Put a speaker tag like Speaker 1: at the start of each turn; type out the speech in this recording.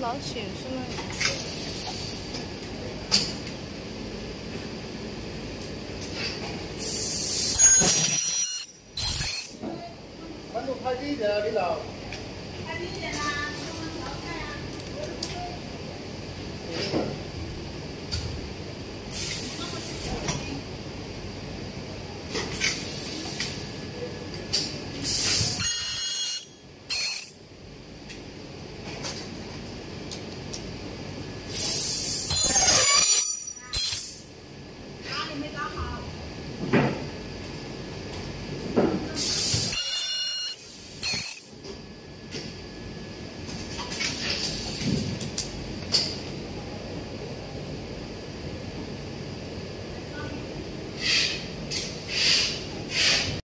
Speaker 1: 老显示呢。
Speaker 2: 难度太低一点，领导。